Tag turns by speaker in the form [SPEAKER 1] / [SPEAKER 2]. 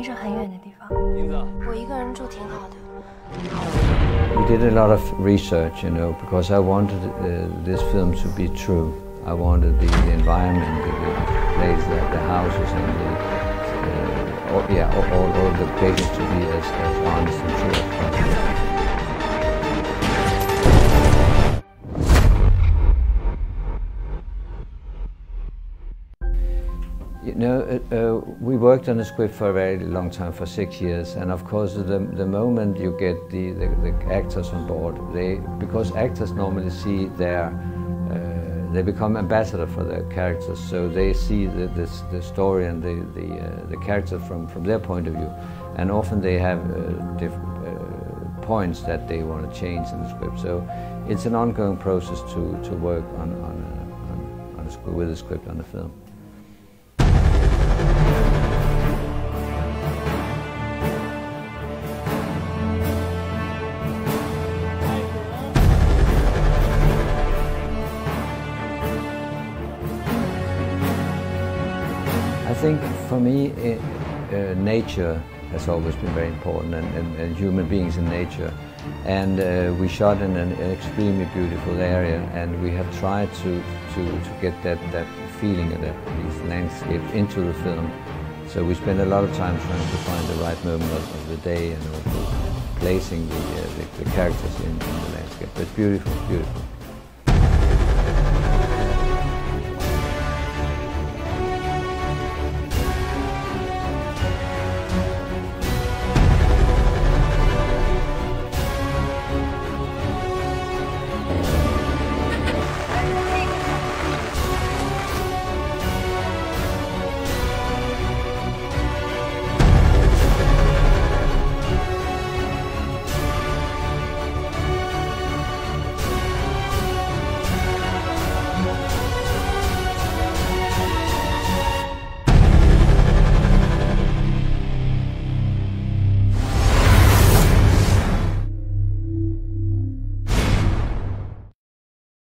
[SPEAKER 1] 定是很远的地方。
[SPEAKER 2] 英子，
[SPEAKER 1] 我一个人住挺好的。
[SPEAKER 3] We did a lot of research, you know, because I wanted uh, this film to be true. I wanted the, the environment, the, the place, the, the houses, and the uh, all, yeah, all, all, all the places to be as, as honest and true as possible. You know, uh, uh, we worked on the script for a very long time, for six years, and of course, the, the moment you get the, the, the actors on board, they because actors normally see their, uh, they become ambassador for their characters, so they see the, the, the story and the the, uh, the character from from their point of view, and often they have uh, different uh, points that they want to change in the script. So it's an ongoing process to to work on on, a, on, on a, script- with the script on the film. Think for me, eh, uh, nature has always been very important, and, and, and human beings in nature. And uh, we shot in an, extremely beautiful area, and we have tried to, to, to get that, that feeling of that, these landscapes into the film. So we spend a lot of time trying to find the right moment of, of the day and placing the, uh, the, the characters in, in the landscape. But beautiful, beautiful.